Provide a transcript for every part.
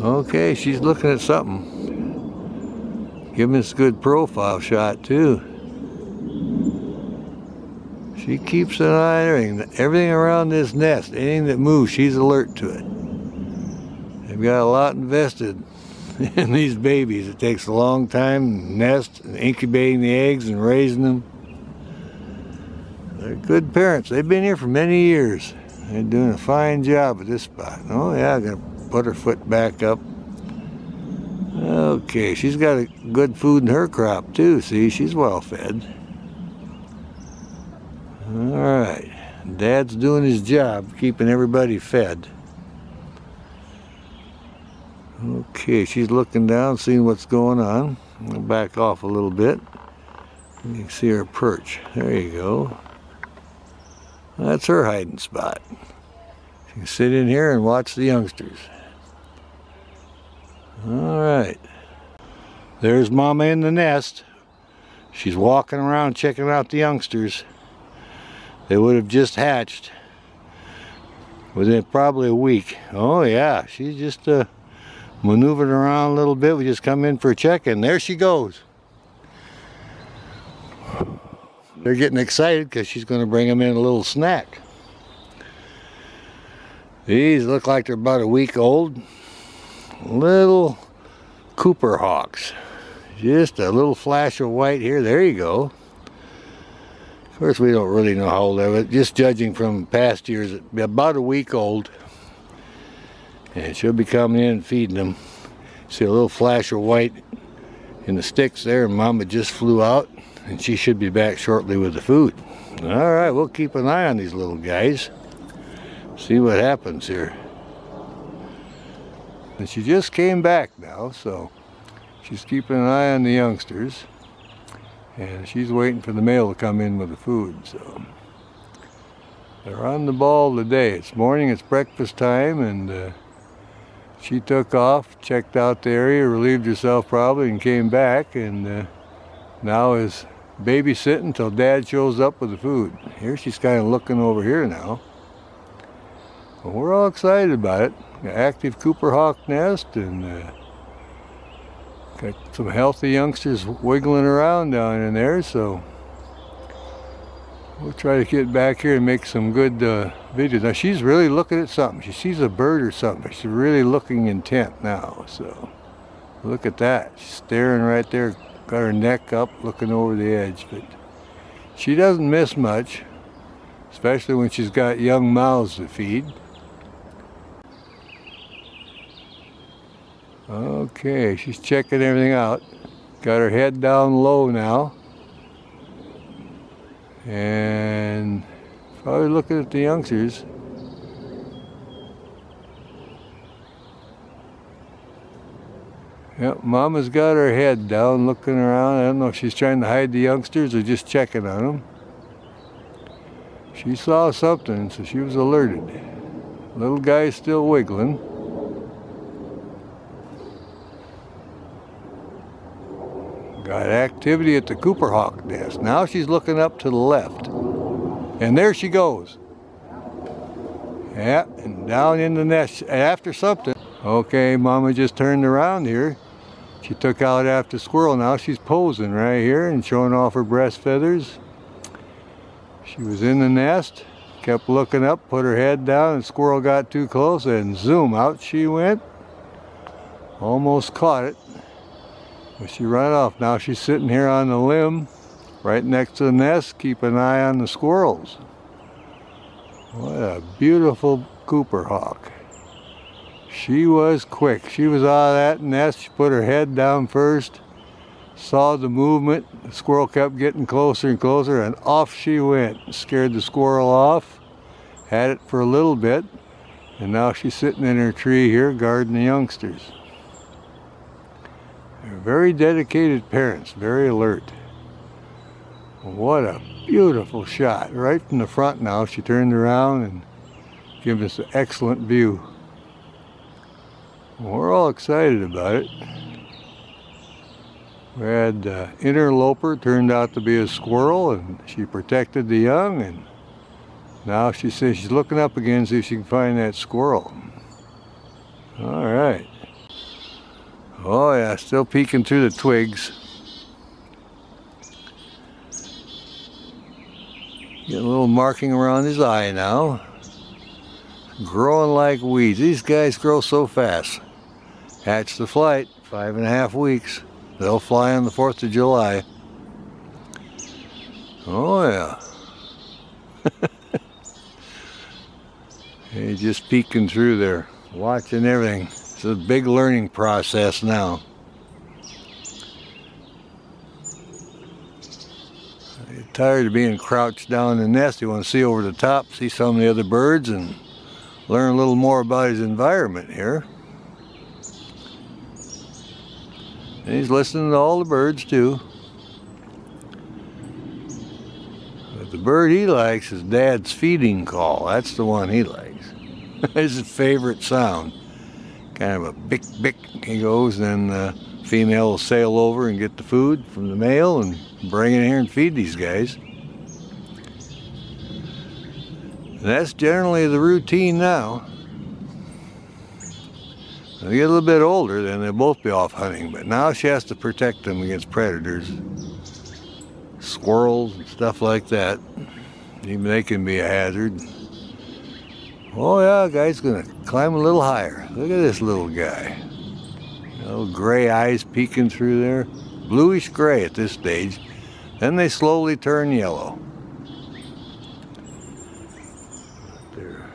Okay, she's looking at something. Giving us a good profile shot too. She keeps an eye on everything, around this nest. Anything that moves, she's alert to it. They've got a lot invested in these babies. It takes a long time, nest, and incubating the eggs and raising them. They're good parents. They've been here for many years. They're doing a fine job at this spot. Oh yeah, I'm gonna put her foot back up. Okay, she's got a good food in her crop too. See, she's well fed. All right, Dad's doing his job, keeping everybody fed. Okay, she's looking down, seeing what's going on. I'll back off a little bit. You can see her perch. There you go. That's her hiding spot. She can sit in here and watch the youngsters. All right. There's Mama in the nest. She's walking around checking out the youngsters. They would have just hatched within probably a week. Oh yeah, she's just uh, maneuvering around a little bit. We just come in for a check and there she goes. They're getting excited because she's going to bring them in a little snack. These look like they're about a week old. Little Cooper Hawks. Just a little flash of white here. There you go. Of course, we don't really know how old they are. Just judging from past years, about a week old. And she'll be coming in and feeding them. See a little flash of white in the sticks there. And Mama just flew out. And she should be back shortly with the food. All right, we'll keep an eye on these little guys. See what happens here. And she just came back now, so she's keeping an eye on the youngsters. And she's waiting for the male to come in with the food, so. They're on the ball today. It's morning, it's breakfast time, and uh, she took off, checked out the area, relieved herself probably, and came back, and uh, now is babysitting until dad shows up with the food. Here she's kind of looking over here now. Well, we're all excited about it. Active Cooper Hawk nest and uh, got some healthy youngsters wiggling around down in there. So we'll try to get back here and make some good uh, videos. Now she's really looking at something. She sees a bird or something. She's really looking intent now. So look at that. She's staring right there. Got her neck up looking over the edge. But she doesn't miss much. Especially when she's got young mouths to feed. Okay, she's checking everything out. Got her head down low now. And probably looking at the youngsters. Yep, Mama's got her head down looking around. I don't know if she's trying to hide the youngsters or just checking on them. She saw something, so she was alerted. Little guy's still wiggling. Got activity at the Cooper Hawk nest. Now she's looking up to the left. And there she goes. Yeah, and down in the nest after something. Okay, Mama just turned around here. She took out after squirrel. Now she's posing right here and showing off her breast feathers. She was in the nest, kept looking up, put her head down, and squirrel got too close, and zoom, out she went. Almost caught it. But she ran off. Now she's sitting here on the limb right next to the nest, keep an eye on the squirrels. What a beautiful Cooper hawk. She was quick. She was out of that nest. She put her head down first, saw the movement. The squirrel kept getting closer and closer, and off she went. Scared the squirrel off. Had it for a little bit, and now she's sitting in her tree here guarding the youngsters. They're very dedicated parents, very alert. What a beautiful shot. Right from the front now, she turned around and gave us an excellent view. We're all excited about it. We had uh, interloper, turned out to be a squirrel, and she protected the young, and now she says she's looking up again, to see if she can find that squirrel. All right. Oh yeah, still peeking through the twigs. Getting a little marking around his eye now. Growing like weeds. These guys grow so fast. Hatch the flight, five and a half weeks. They'll fly on the 4th of July. Oh yeah. He's just peeking through there, watching everything. It's a big learning process now. Tired of being crouched down in the nest. You want to see over the top, see some of the other birds, and learn a little more about his environment here. And he's listening to all the birds too. But the bird he likes is Dad's feeding call. That's the one he likes. it's his favorite sound. Kind of a bick bick he goes, then the female will sail over and get the food from the male and bring it here and feed these guys. And that's generally the routine now. When they get a little bit older, then they'll both be off hunting, but now she has to protect them against predators, squirrels and stuff like that. Even they can be a hazard. Oh yeah, guy's gonna climb a little higher. Look at this little guy. Little gray eyes peeking through there. Bluish gray at this stage. Then they slowly turn yellow. They're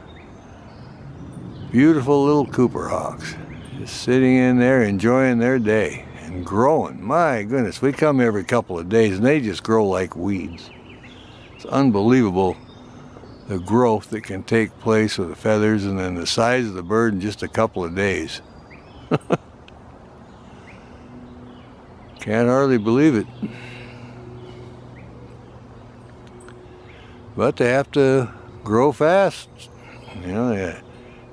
beautiful little Cooper hawks. Just sitting in there enjoying their day and growing. My goodness, we come every couple of days and they just grow like weeds. It's unbelievable the growth that can take place with the feathers and then the size of the bird in just a couple of days. Can't hardly believe it. But they have to grow fast. You know, they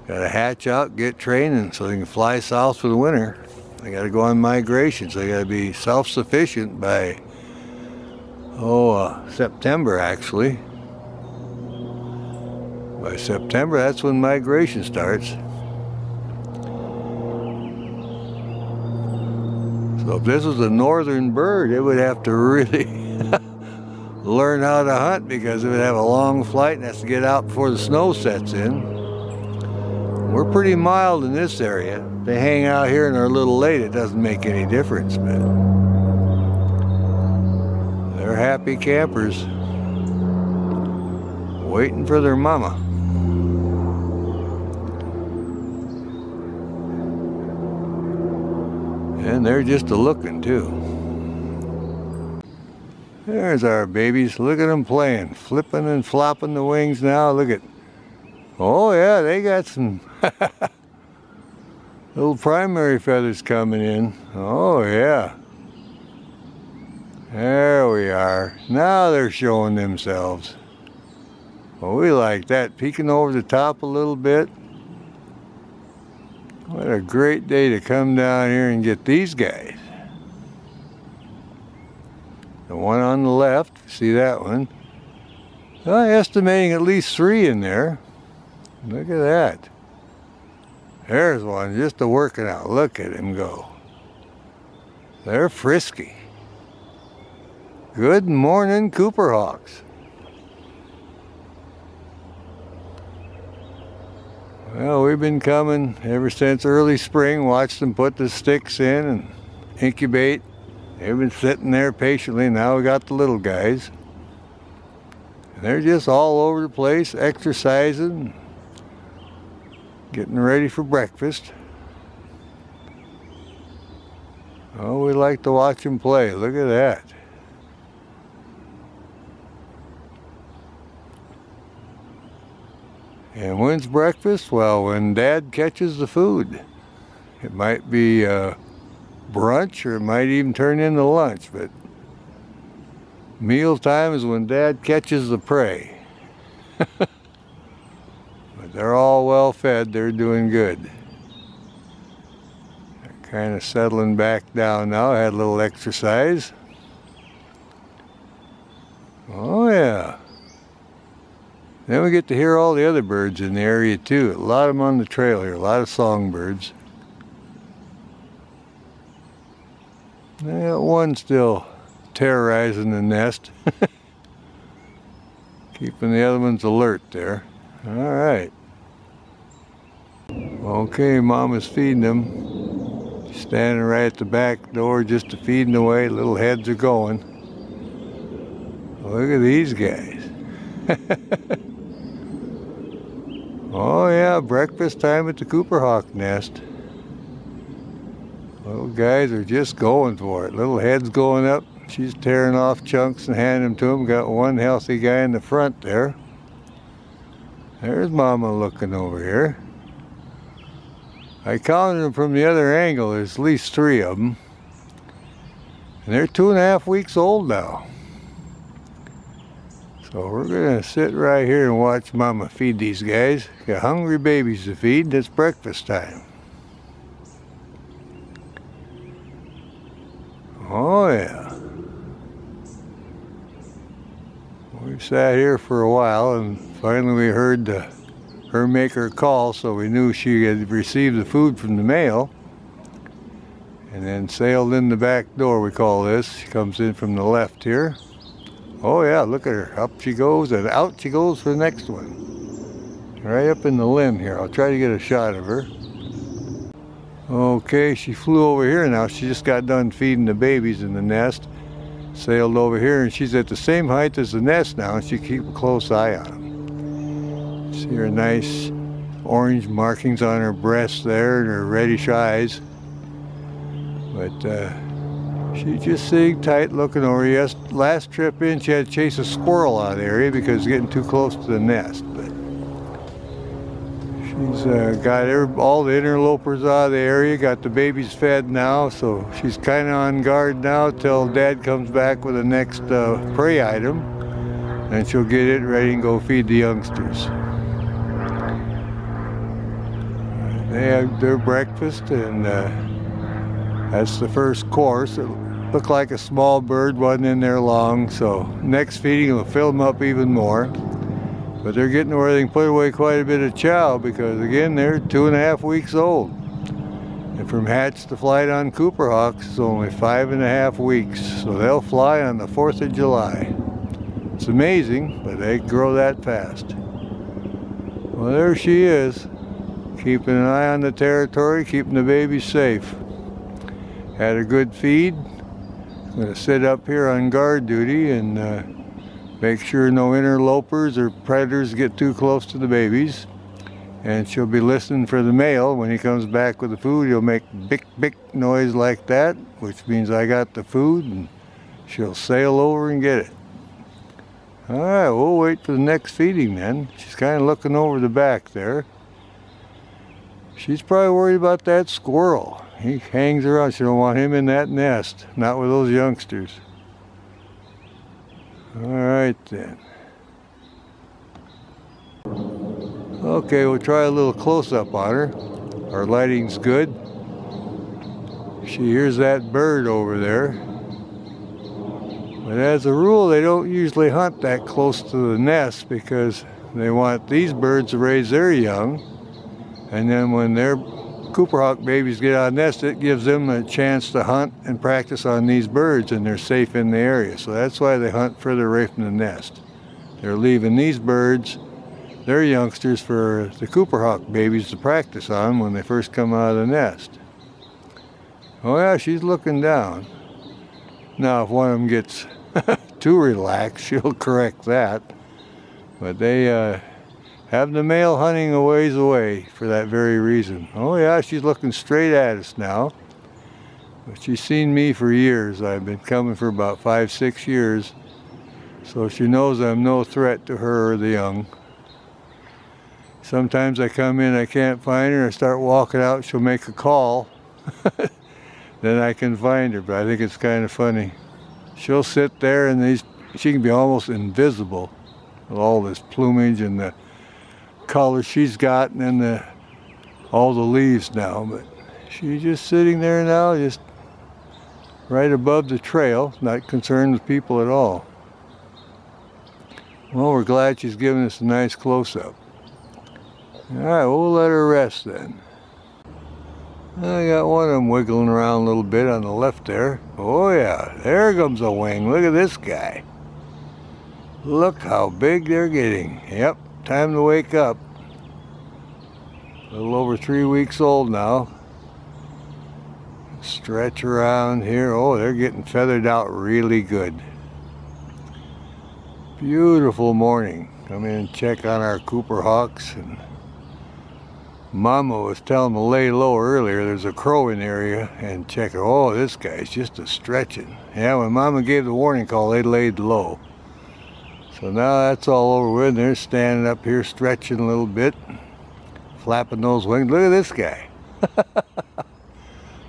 gotta hatch out, get training so they can fly south for the winter. They gotta go on migration, so they gotta be self-sufficient by, oh, uh, September actually. By September, that's when migration starts. So if this was a northern bird, it would have to really learn how to hunt because it would have a long flight and has to get out before the snow sets in. We're pretty mild in this area. They hang out here and are a little late, it doesn't make any difference, but they're happy campers waiting for their mama. And they're just a looking too. There's our babies. Look at them playing. Flipping and flopping the wings now. Look at. Oh yeah, they got some little primary feathers coming in. Oh yeah. There we are. Now they're showing themselves. Well, we like that. Peeking over the top a little bit. What a great day to come down here and get these guys. The one on the left, see that one? I'm estimating at least three in there. Look at that. There's one just a working out. Look at him go. They're frisky. Good morning, Cooper Hawks. Well, we've been coming ever since early spring, watched them put the sticks in and incubate. They've been sitting there patiently. Now we got the little guys. And they're just all over the place, exercising, getting ready for breakfast. Oh, we like to watch them play. Look at that. And when's breakfast? Well, when Dad catches the food. It might be uh, brunch or it might even turn into lunch, but meal time is when Dad catches the prey. but they're all well fed, they're doing good. They're kind of settling back down now, I had a little exercise. Oh yeah. Then we get to hear all the other birds in the area too. A lot of them on the trail here, a lot of songbirds. Yeah, one still terrorizing the nest. Keeping the other ones alert there. All right. Okay, Mama's feeding them. Standing right at the back door just to feeding away. Little heads are going. Look at these guys. oh yeah, breakfast time at the Cooper Hawk nest. Little guys are just going for it. Little heads going up. She's tearing off chunks and handing them to them. Got one healthy guy in the front there. There's Mama looking over here. I counted them from the other angle. There's at least three of them. And they're two and a half weeks old now. So we're to sit right here and watch Mama feed these guys. Got hungry babies to feed. It's breakfast time. Oh yeah. We sat here for a while and finally we heard the, her make her call so we knew she had received the food from the male and then sailed in the back door we call this. She comes in from the left here. Oh yeah, look at her. Up she goes and out she goes for the next one. Right up in the limb here. I'll try to get a shot of her. Okay, she flew over here now. She just got done feeding the babies in the nest. Sailed over here and she's at the same height as the nest now and she keep a close eye on them. See her nice orange markings on her breast there and her reddish eyes. But uh, she's just sitting tight looking over. Yes, last trip in she had to chase a squirrel out of the area because it's getting too close to the nest. But She's uh, got every, all the interlopers out of the area, got the babies fed now, so she's kind of on guard now till Dad comes back with the next uh, prey item, and she'll get it ready and go feed the youngsters. They have their breakfast, and uh, that's the first course. It looked like a small bird, wasn't in there long, so next feeding will fill them up even more. But they're getting where they can put away quite a bit of chow because again, they're two and a half weeks old. And from hatch to flight on Cooper Hawks is only five and a half weeks. So they'll fly on the 4th of July. It's amazing, but they grow that fast. Well, there she is, keeping an eye on the territory, keeping the babies safe. Had a good feed. I'm going to sit up here on guard duty and uh, Make sure no interlopers or predators get too close to the babies. And she'll be listening for the male. When he comes back with the food, he'll make bick bick noise like that, which means I got the food, and she'll sail over and get it. All right, we'll wait for the next feeding then. She's kind of looking over the back there. She's probably worried about that squirrel. He hangs around. She don't want him in that nest, not with those youngsters. All right then. Okay, we'll try a little close-up on her. Our lighting's good. She hears that bird over there. But as a rule, they don't usually hunt that close to the nest because they want these birds to raise their young. And then when they're Cooper Hawk babies get out of nest, it gives them a chance to hunt and practice on these birds and they're safe in the area. So that's why they hunt further away from the nest. They're leaving these birds, their youngsters, for the Cooper Hawk babies to practice on when they first come out of the nest. Oh yeah, she's looking down. Now if one of them gets too relaxed, she'll correct that. But they, uh, have the male hunting a ways away for that very reason. Oh yeah, she's looking straight at us now. But she's seen me for years. I've been coming for about five, six years. So she knows I'm no threat to her or the young. Sometimes I come in, I can't find her, I start walking out, she'll make a call. then I can find her, but I think it's kind of funny. She'll sit there and these, she can be almost invisible with all this plumage and the color she's gotten got and the, all the leaves now. But she's just sitting there now, just right above the trail, not concerned with people at all. Well, we're glad she's giving us a nice close-up. All right, we'll let her rest then. I got one of them wiggling around a little bit on the left there. Oh yeah, there comes a wing. Look at this guy. Look how big they're getting. Yep, time to wake up. A little over three weeks old now. Stretch around here. Oh, they're getting feathered out really good. Beautiful morning. Come in and check on our Cooper Hawks. And Mama was telling to lay low earlier. There's a crow in the area and check. Oh, this guy's just a stretching. Yeah, when Mama gave the warning call, they laid low. So now that's all over with. They're standing up here stretching a little bit, flapping those wings. Look at this guy.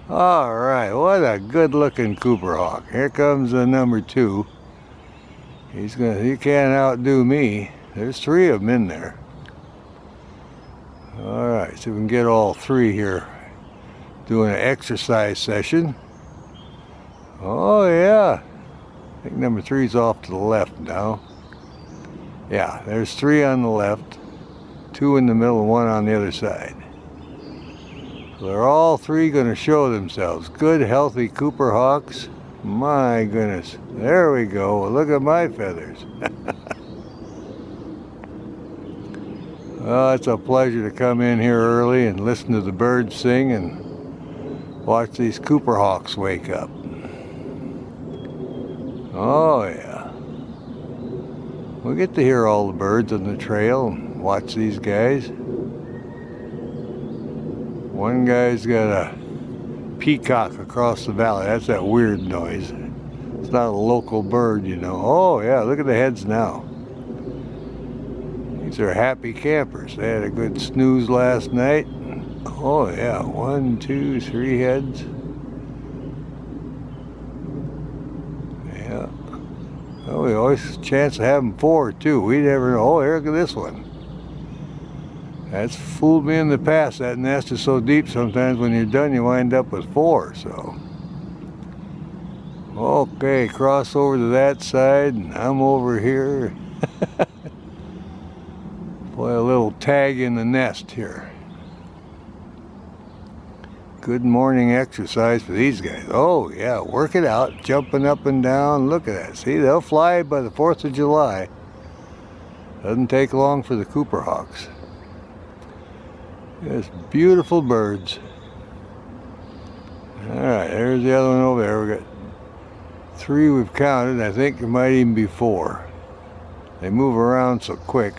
all right, what a good looking Cooper Hawk. Here comes the number two. He's gonna, he can't outdo me. There's three of them in there. All right, so we can get all three here doing an exercise session. Oh yeah, I think number three's off to the left now. Yeah, there's three on the left, two in the middle, and one on the other side. So they're all three going to show themselves. Good, healthy Cooper Hawks. My goodness. There we go. Look at my feathers. Well, it's a pleasure to come in here early and listen to the birds sing and watch these Cooper Hawks wake up. Oh yeah. We get to hear all the birds on the trail and watch these guys. One guy's got a peacock across the valley. That's that weird noise. It's not a local bird, you know. Oh yeah, look at the heads now. These are happy campers. They had a good snooze last night. Oh yeah, one, two, three heads. Yeah. Oh, we always chance of having four too. We never know. Oh, here, look at this one. That's fooled me in the past. That nest is so deep sometimes when you're done you wind up with four, so. Okay, cross over to that side and I'm over here. Play a little tag in the nest here. Good morning exercise for these guys. Oh yeah, work it out, jumping up and down. Look at that. See, they'll fly by the 4th of July. Doesn't take long for the Cooper Hawks. Just beautiful birds. Alright, there's the other one over there. We've got three we've counted. I think there might even be four. They move around so quick.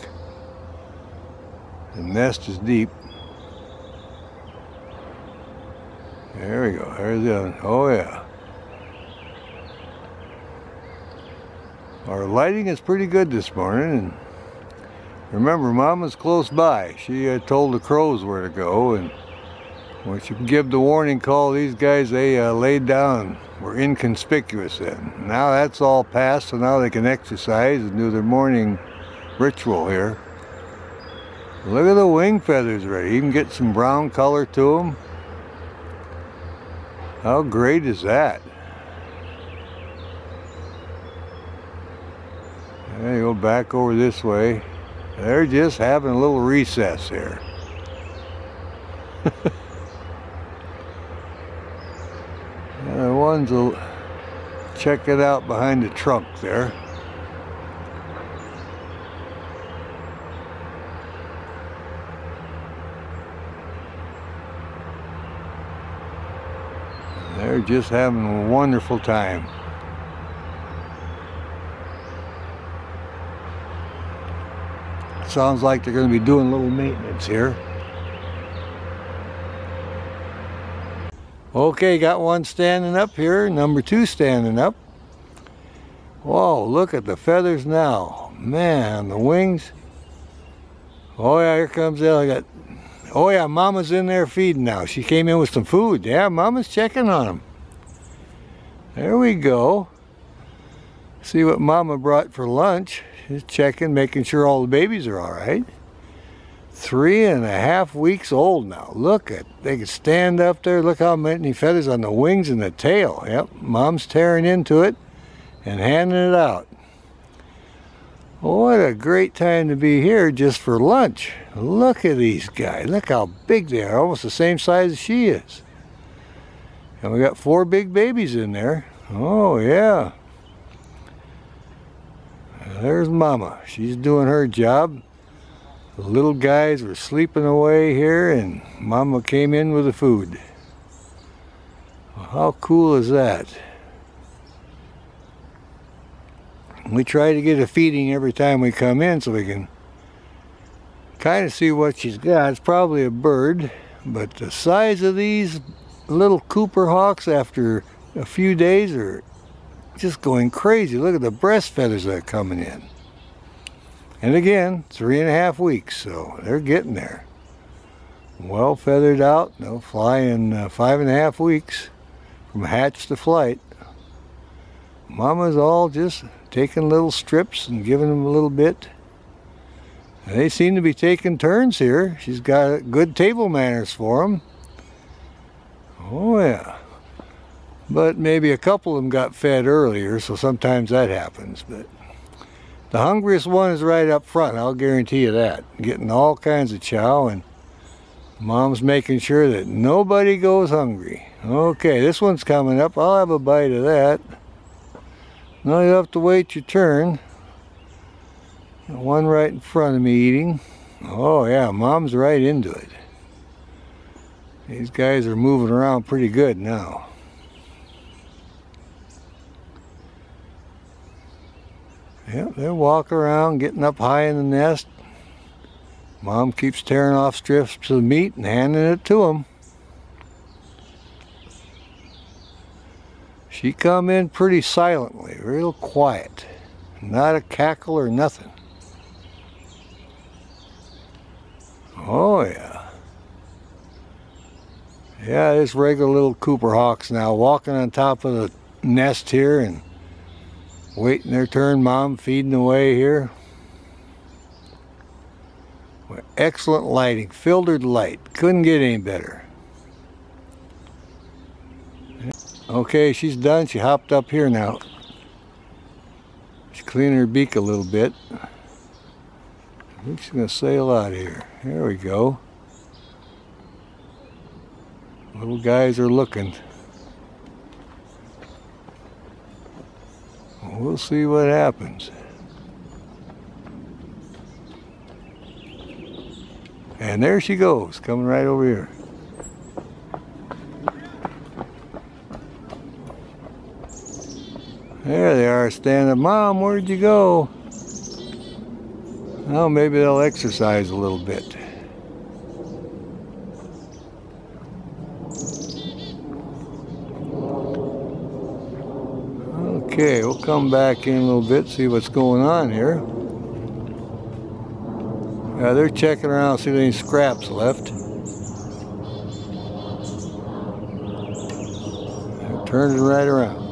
The nest is deep. There we go. There's the other. Oh yeah. Our lighting is pretty good this morning, and remember, Mama's close by. She uh, told the crows where to go, and when she give the warning call, these guys they uh, laid down. Were inconspicuous then. Now that's all past, so now they can exercise and do their morning ritual here. Look at the wing feathers ready. Even get some brown color to them. How great is that? You go back over this way. They're just having a little recess here. the uh, ones will check it out behind the trunk there. They're just having a wonderful time. Sounds like they're going to be doing a little maintenance here. Okay, got one standing up here, number two standing up. Whoa, look at the feathers now. Man, the wings. Oh yeah, here comes the got Oh yeah, Mama's in there feeding now. She came in with some food. Yeah, Mama's checking on them. There we go. See what Mama brought for lunch. She's checking, making sure all the babies are all right. Three and a half weeks old now. Look at, they can stand up there. Look how many feathers on the wings and the tail. Yep, Mom's tearing into it and handing it out. What a great time to be here just for lunch. Look at these guys. Look how big they are. Almost the same size as she is. And we got four big babies in there. Oh, yeah. There's Mama. She's doing her job. The little guys were sleeping away here and Mama came in with the food. How cool is that? We try to get a feeding every time we come in so we can kind of see what she's got. It's probably a bird, but the size of these little Cooper Hawks after a few days are just going crazy. Look at the breast feathers that are coming in. And again, three and a half weeks, so they're getting there. Well feathered out, they'll fly in uh, five and a half weeks from hatch to flight. Mama's all just taking little strips and giving them a little bit. And they seem to be taking turns here. She's got good table manners for them. Oh yeah. But maybe a couple of them got fed earlier, so sometimes that happens. But the hungriest one is right up front, I'll guarantee you that. Getting all kinds of chow and mom's making sure that nobody goes hungry. Okay, this one's coming up. I'll have a bite of that. Now you have to wait your turn. One right in front of me eating. Oh yeah, mom's right into it. These guys are moving around pretty good now. Yeah, they walk around, getting up high in the nest. Mom keeps tearing off strips of meat and handing it to them. She come in pretty silently, real quiet. Not a cackle or nothing. Oh yeah. Yeah, this regular little Cooper Hawks now walking on top of the nest here and waiting their turn, mom feeding away here. Excellent lighting, filtered light. Couldn't get any better. Okay, she's done. She hopped up here now. She's cleaning her beak a little bit. I think she's going to sail out here. There we go. Little guys are looking. We'll see what happens. And there she goes, coming right over here. There they are standing. Mom, where'd you go? Well, maybe they'll exercise a little bit. Okay, we'll come back in a little bit, see what's going on here. Yeah, they're checking around, see if any scraps left. They're turning right around.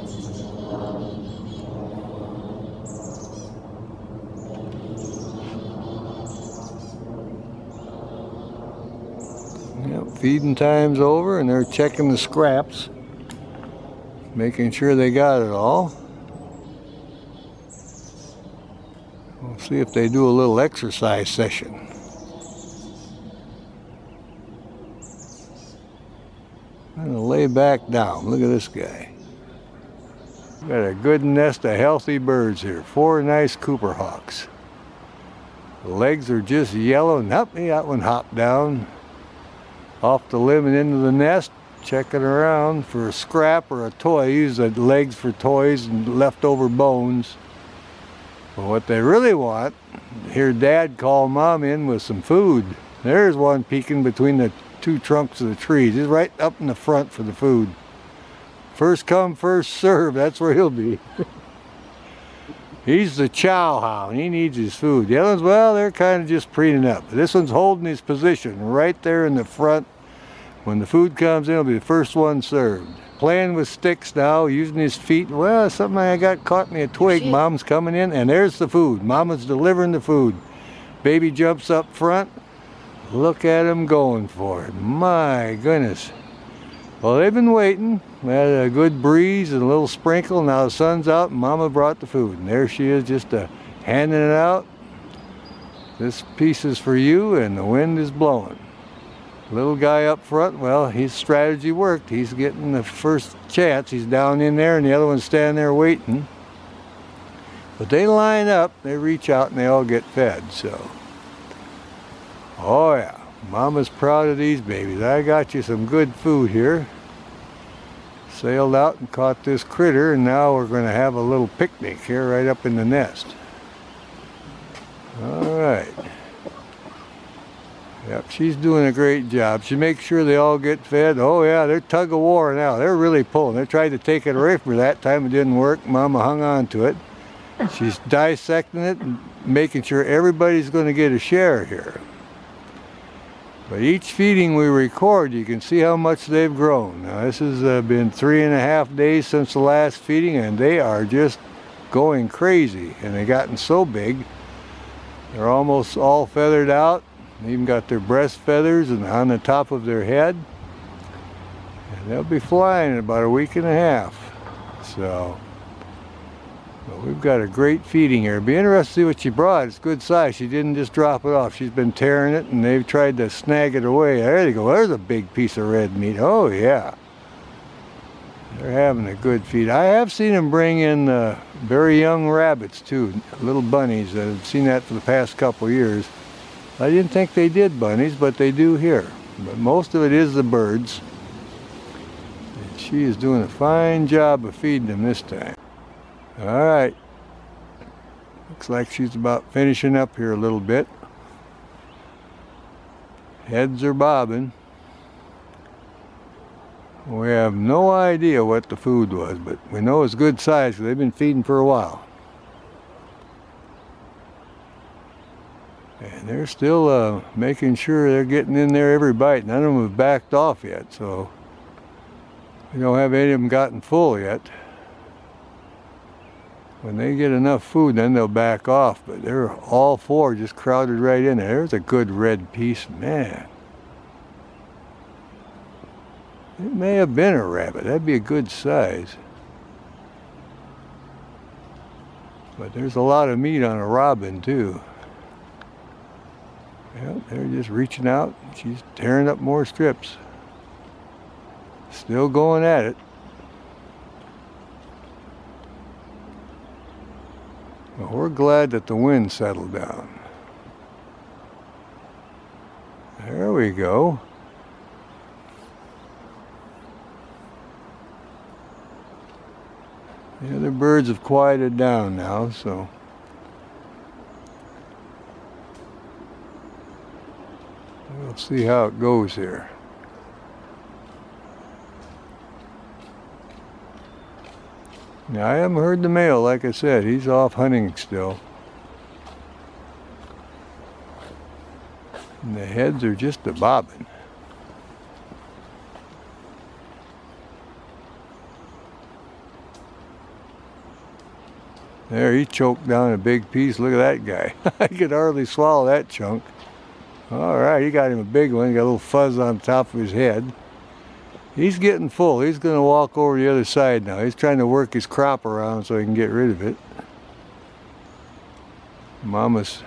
Yep, feeding time's over and they're checking the scraps, making sure they got it all. We'll see if they do a little exercise session. I'm gonna lay back down. Look at this guy. Got a good nest of healthy birds here. Four nice Cooper Hawks. The legs are just yellow. Nope, that one hopped down off the limb and into the nest, checking around for a scrap or a toy. Use the legs for toys and leftover bones. But what they really want, hear dad call mom in with some food. There's one peeking between the two trunks of the trees. He's right up in the front for the food. First come, first serve, that's where he'll be. He's the chow hound, he needs his food. The other ones, well, they're kind of just preening up. This one's holding his position right there in the front. When the food comes in, it'll be the first one served playing with sticks now, using his feet. Well, something I got caught in a twig. Mom's coming in, and there's the food. Mama's delivering the food. Baby jumps up front. Look at him going for it. My goodness. Well, they've been waiting. We had a good breeze and a little sprinkle. Now the sun's out, and Mama brought the food. And there she is, just uh, handing it out. This piece is for you, and the wind is blowing. Little guy up front, well, his strategy worked. He's getting the first chance. He's down in there and the other one's standing there waiting. But they line up, they reach out and they all get fed, so. Oh yeah, mama's proud of these babies. I got you some good food here. Sailed out and caught this critter and now we're going to have a little picnic here right up in the nest. All right. Yep, she's doing a great job. She makes sure they all get fed. Oh yeah, they're tug of war now. They're really pulling. They tried to take it away from her that time. It didn't work. Mama hung on to it. She's dissecting it and making sure everybody's going to get a share here. But each feeding we record, you can see how much they've grown. Now this has uh, been three and a half days since the last feeding and they are just going crazy. And they've gotten so big, they're almost all feathered out they even got their breast feathers and on the top of their head. And they'll be flying in about a week and a half. So, but we've got a great feeding here. Be interested to see what she brought. It's good size. She didn't just drop it off. She's been tearing it and they've tried to snag it away. There they go. There's a big piece of red meat. Oh yeah. They're having a good feed. I have seen them bring in uh, very young rabbits too, little bunnies. I've seen that for the past couple years. I didn't think they did bunnies, but they do here. But most of it is the birds. And she is doing a fine job of feeding them this time. All right. Looks like she's about finishing up here a little bit. Heads are bobbing. We have no idea what the food was, but we know it's good size they've been feeding for a while. And they're still uh, making sure they're getting in there every bite. None of them have backed off yet, so we don't have any of them gotten full yet. When they get enough food, then they'll back off. But they're all four just crowded right in there. There's a good red piece, man. It may have been a rabbit. That'd be a good size. But there's a lot of meat on a robin, too. Yeah, they're just reaching out. She's tearing up more strips. Still going at it. Well, we're glad that the wind settled down. There we go. The other birds have quieted down now, so We'll see how it goes here. Now, I haven't heard the male, like I said. He's off hunting still. And the heads are just a bobbing. There, he choked down a big piece. Look at that guy. I could hardly swallow that chunk. All right, he got him a big one. Got a little fuzz on top of his head. He's getting full. He's going to walk over the other side now. He's trying to work his crop around so he can get rid of it. Mama's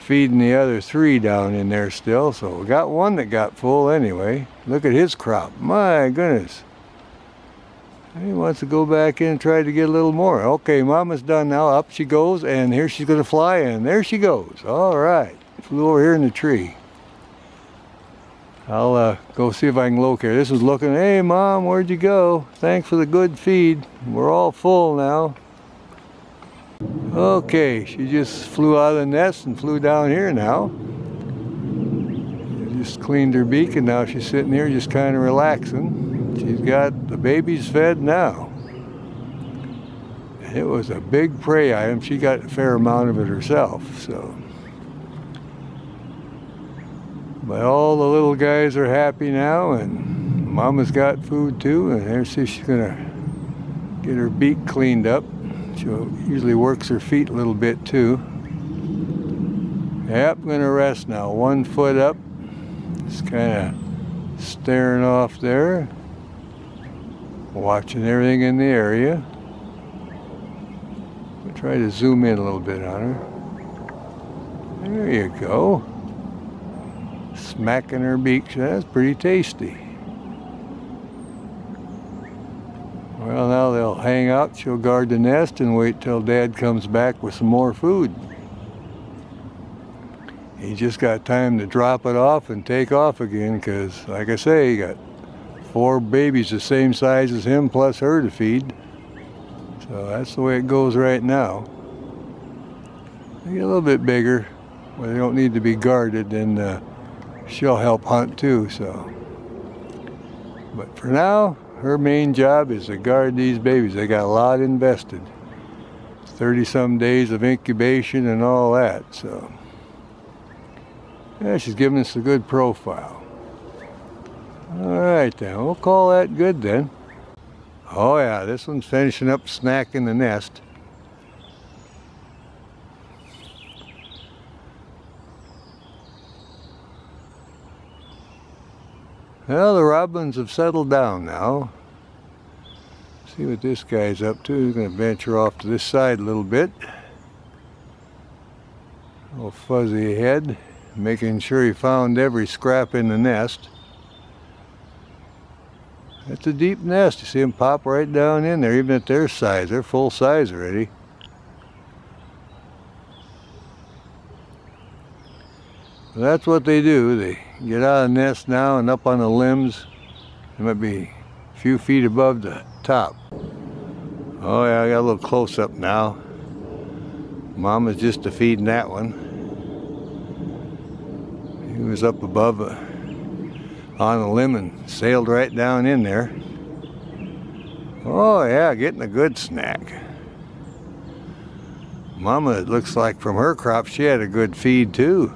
feeding the other three down in there still, so we got one that got full anyway. Look at his crop. My goodness. He wants to go back in and try to get a little more. Okay, Mama's done now. Up she goes, and here she's going to fly, and there she goes. All right. Flew over here in the tree. I'll uh, go see if I can locate her. This is looking, hey mom, where'd you go? Thanks for the good feed. We're all full now. Okay, she just flew out of the nest and flew down here now. Just cleaned her beak and now she's sitting here just kind of relaxing. She's got the babies fed now. it was a big prey item. She got a fair amount of it herself, so. But all the little guys are happy now, and Mama's got food too, and there she's gonna get her beak cleaned up. She usually works her feet a little bit too. Yep, gonna rest now. One foot up, just kind of staring off there, watching everything in the area. I'll try to zoom in a little bit on her. There you go smacking her beak. That's pretty tasty. Well, now they'll hang out. She'll guard the nest and wait till Dad comes back with some more food. He just got time to drop it off and take off again because, like I say, he got four babies the same size as him plus her to feed. So that's the way it goes right now. They get a little bit bigger, where they don't need to be guarded, and uh, she'll help hunt too. So, but for now, her main job is to guard these babies. They got a lot invested, 30 some days of incubation and all that. So, yeah, she's giving us a good profile. All right then, we'll call that good then. Oh yeah, this one's finishing up snacking the nest. Well, the robins have settled down now. See what this guy's up to. He's going to venture off to this side a little bit. Little fuzzy head, making sure he found every scrap in the nest. It's a deep nest. You see them pop right down in there, even at their size. They're full size already. That's what they do. They get out of the nest now and up on the limbs. They might be a few feet above the top. Oh yeah, I got a little close up now. Mama's just feeding that one. He was up above uh, on a limb and sailed right down in there. Oh yeah, getting a good snack. Mama, it looks like from her crop, she had a good feed too.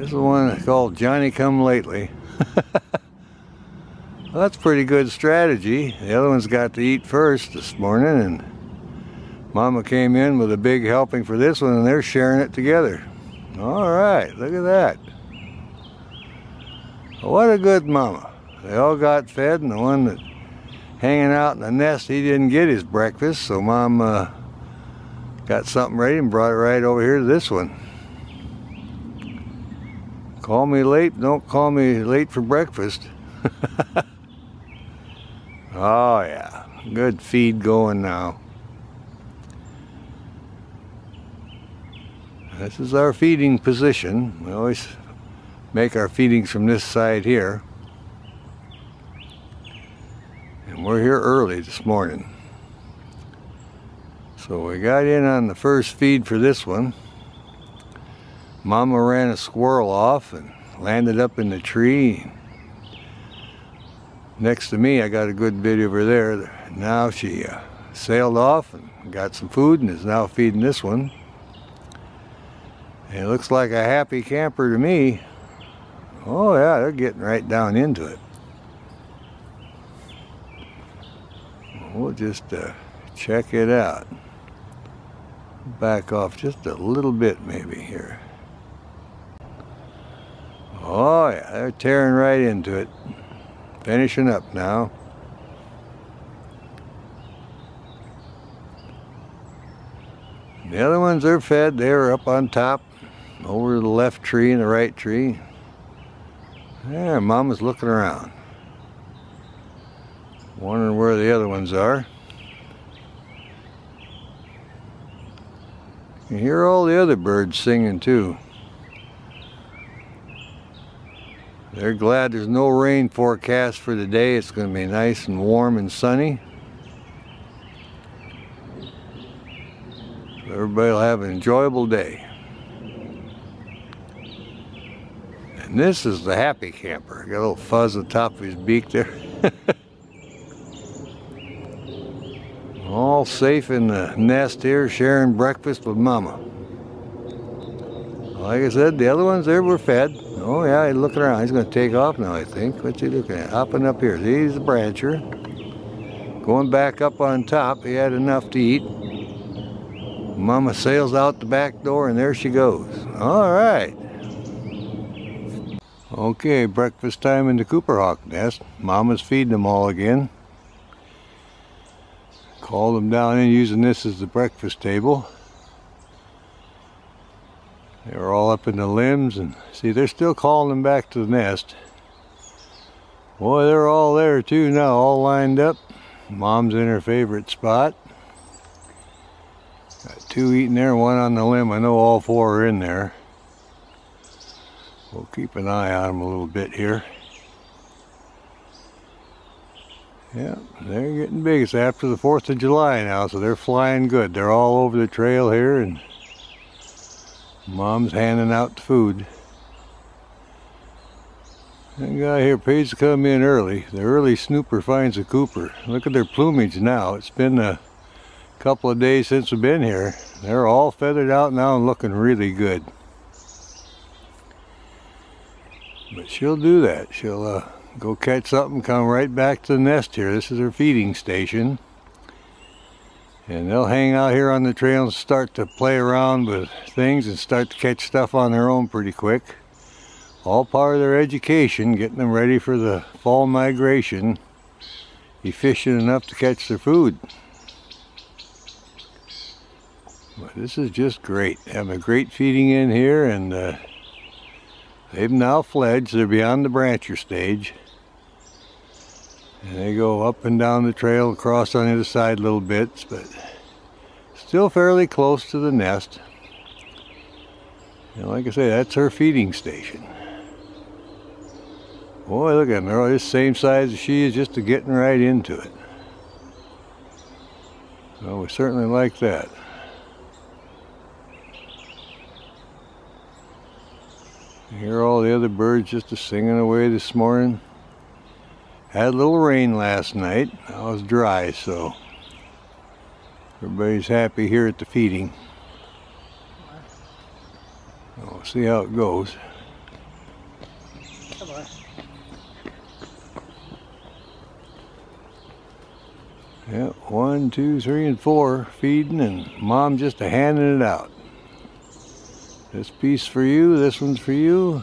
This is the one called Johnny Come Lately. well, that's pretty good strategy. The other one's got to eat first this morning and Mama came in with a big helping for this one and they're sharing it together. All right, look at that. What a good mama. They all got fed and the one that hanging out in the nest, he didn't get his breakfast, so mom got something ready and brought it right over here to this one. Call me late, don't call me late for breakfast. oh yeah, good feed going now. This is our feeding position. We always make our feedings from this side here. And we're here early this morning. So we got in on the first feed for this one. Mama ran a squirrel off and landed up in the tree. Next to me, I got a good video over there. Now she uh, sailed off and got some food and is now feeding this one. And it looks like a happy camper to me. Oh yeah, they're getting right down into it. We'll just uh, check it out. Back off just a little bit maybe here. Oh yeah, they're tearing right into it. Finishing up now. The other ones are fed. They're up on top, over the left tree and the right tree. There, Mama's looking around. Wondering where the other ones are. You hear all the other birds singing too. They're glad there's no rain forecast for today. It's going to be nice and warm and sunny. Everybody will have an enjoyable day. And this is the happy camper. Got a little fuzz on top of his beak there. All safe in the nest here, sharing breakfast with Mama. Like I said, the other ones there were fed. Oh yeah, he's looking around. He's going to take off now, I think. What's he looking at? Hopping up here. He's a brancher. Going back up on top. He had enough to eat. Mama sails out the back door and there she goes. All right. Okay, breakfast time in the Cooper Hawk nest. Mama's feeding them all again. Called them down in using this as the breakfast table. They were all up in the limbs and see they're still calling them back to the nest. Boy, they're all there too now, all lined up. Mom's in her favorite spot. Got two eating there, one on the limb. I know all four are in there. We'll keep an eye on them a little bit here. Yeah, they're getting big. It's after the 4th of July now, so they're flying good. They're all over the trail here, and Mom's handing out food. That guy here pays to come in early. The early snooper finds a cooper. Look at their plumage now. It's been a couple of days since we've been here. They're all feathered out now and looking really good. But she'll do that. She'll uh, go catch something, come right back to the nest here. This is her feeding station. And they'll hang out here on the trail and start to play around with things and start to catch stuff on their own pretty quick. All part of their education, getting them ready for the fall migration. Efficient enough to catch their food. But this is just great. Having a great feeding in here and uh, They've now fledged, they're beyond the brancher stage. And they go up and down the trail, across on the other side little bits, but still fairly close to the nest. And like I say, that's her feeding station. Boy, look at all the same size as she is, just getting right into it. Well, we certainly like that. hear all the other birds just a singing away this morning. Had a little rain last night. I was dry, so everybody's happy here at the feeding. We'll see how it goes. Yeah, one, two, three, and four feeding, and mom just a handing it out. This piece for you, this one's for you.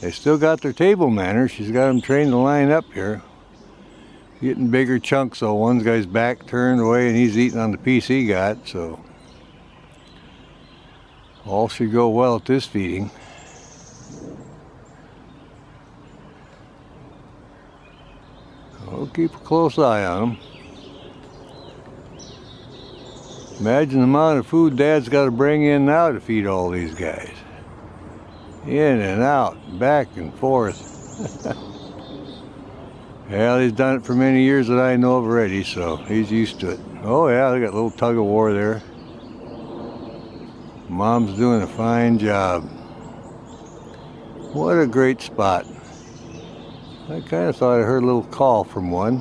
They still got their table manners. She's got them trained to line up here. Getting bigger chunks so One guy's back turned away and he's eating on the piece he got, so all should go well at this feeding. We'll keep a close eye on them. Imagine the amount of food Dad's got to bring in now to feed all these guys. In and out, back and forth. well, he's done it for many years that I know of already, so he's used to it. Oh yeah, they got a little tug of war there. Mom's doing a fine job. What a great spot. I kind of thought I heard a little call from one.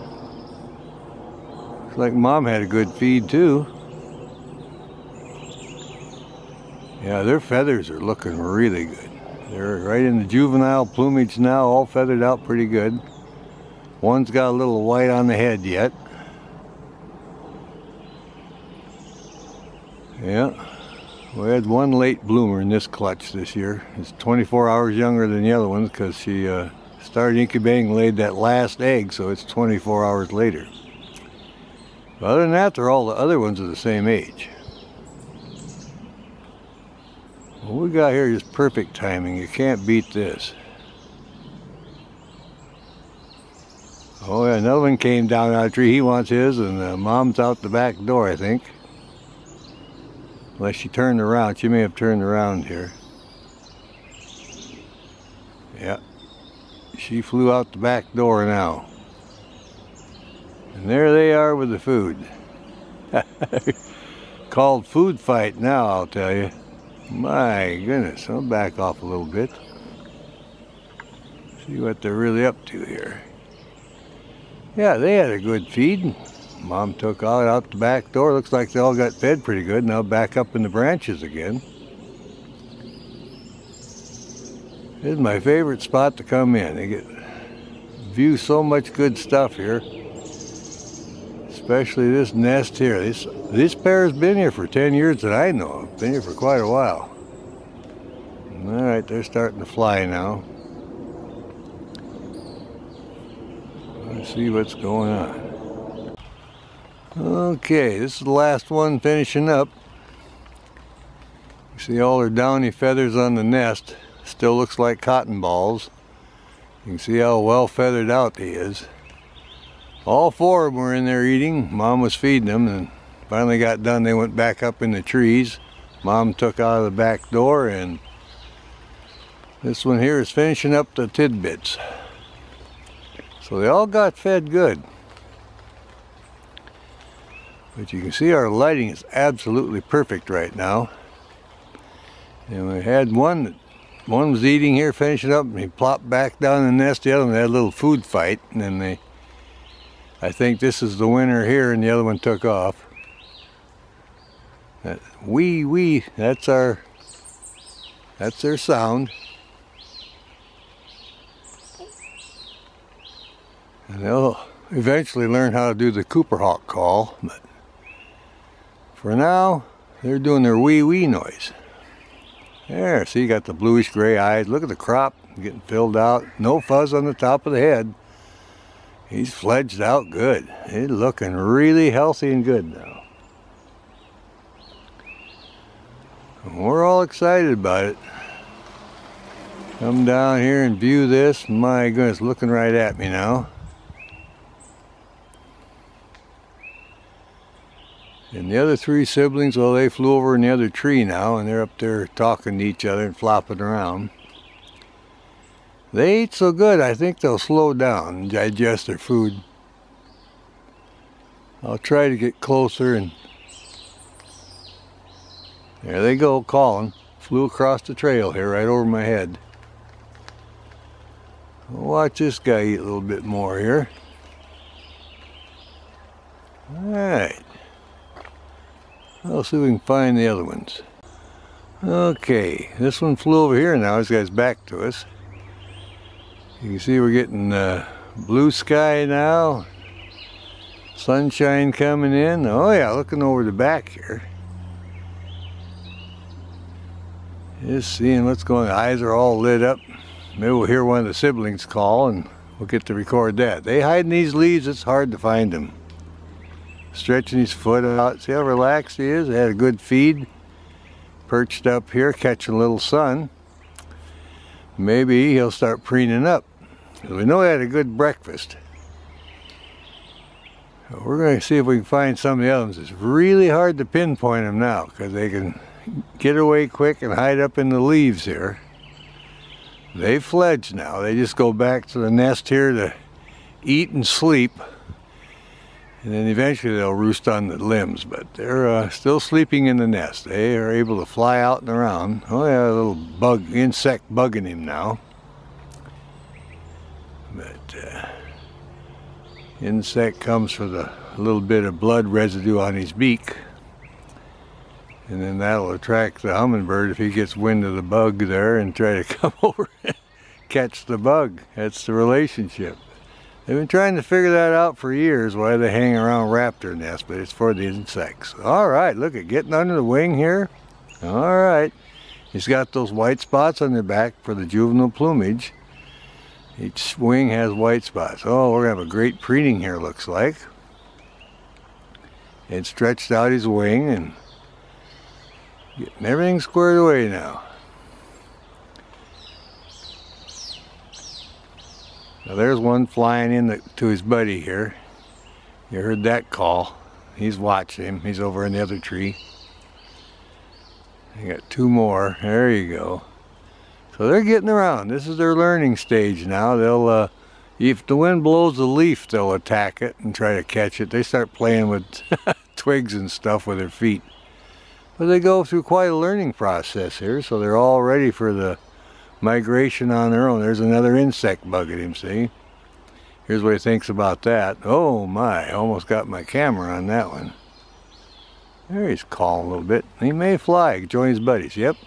Looks like Mom had a good feed too. Yeah, their feathers are looking really good. They're right in the juvenile plumage now, all feathered out pretty good. One's got a little white on the head yet. Yeah, we had one late bloomer in this clutch this year. It's 24 hours younger than the other ones because she uh, started incubating and laid that last egg, so it's 24 hours later. But other than that, they're all the other ones are the same age. What we got here is perfect timing. You can't beat this. Oh yeah, another one came down out of the tree. He wants his, and uh, mom's out the back door, I think. Unless she turned around. She may have turned around here. Yeah. She flew out the back door now. And there they are with the food. Called food fight now, I'll tell you. My goodness, I'll back off a little bit. See what they're really up to here. Yeah, they had a good feed. Mom took out out the back door. Looks like they all got fed pretty good. Now back up in the branches again. This is my favorite spot to come in. They get view so much good stuff here. Especially this nest here. This this pair has been here for 10 years that I know of. Been here for quite a while. All right, they're starting to fly now. Let's see what's going on. Okay, this is the last one finishing up. You see all their downy feathers on the nest. Still looks like cotton balls. You can see how well feathered out he is. All four of them were in there eating. Mom was feeding them and finally got done. They went back up in the trees. Mom took out of the back door and this one here is finishing up the tidbits. So they all got fed good. But you can see our lighting is absolutely perfect right now. And we had one that one was eating here, finishing up, and he plopped back down in the nest. The other one had a little food fight, and then they, I think this is the winner here, and the other one took off. That wee wee, that's our, that's their sound. And they'll eventually learn how to do the Cooper Hawk call, but for now, they're doing their wee wee noise. There, see, you got the bluish gray eyes. Look at the crop getting filled out. No fuzz on the top of the head. He's fledged out good. He's looking really healthy and good now. We're all excited about it. Come down here and view this. My goodness, looking right at me now. And the other three siblings, well, they flew over in the other tree now, and they're up there talking to each other and flopping around. They ate so good, I think they'll slow down and digest their food. I'll try to get closer and there they go calling. Flew across the trail here right over my head. Watch this guy eat a little bit more here. Alright. I'll see if we can find the other ones. Okay, this one flew over here now. This guy's back to us. You can see we're getting uh, blue sky now. Sunshine coming in. Oh yeah, looking over the back here. Just seeing what's going on. Eyes are all lit up. Maybe we'll hear one of the siblings call and we'll get to record that. They hide in these leaves. It's hard to find them stretching his foot out. See how relaxed he is? He had a good feed. Perched up here, catching a little sun. Maybe he'll start preening up. We know he had a good breakfast. we're going to see if we can find some of the others. It's really hard to pinpoint them now because they can get away quick and hide up in the leaves here. They've fledged now. They just go back to the nest here to eat and sleep. And then eventually they'll roost on the limbs, but they're uh, still sleeping in the nest. They are able to fly out and around. Oh yeah, a little bug, insect bugging him now. But uh, insect comes for the little bit of blood residue on his beak. And then that'll attract the hummingbird if he gets wind of the bug there and try to come over and catch the bug. That's the relationship. They've been trying to figure that out for years why they hang around raptor nests, but it's for the insects. All right, look at getting under the wing here. All right. He's got those white spots on the back for the juvenile plumage. Each wing has white spots. Oh, we're going to have a great preening here, looks like. And stretched out his wing and getting everything squared away now. Now there's one flying in the, to his buddy here. You heard that call. He's watching him. He's over in the other tree. You got two more. There you go. So they're getting around. This is their learning stage now. They'll, uh, if the wind blows a leaf, they'll attack it and try to catch it. They start playing with twigs and stuff with their feet. But they go through quite a learning process here, so they're all ready for the migration on their own. There's another insect bug at him, see? Here's what he thinks about that. Oh my, almost got my camera on that one. There he's calling a little bit. He may fly, join his buddies, yep.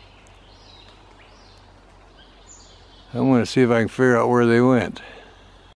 I'm to see if I can figure out where they went.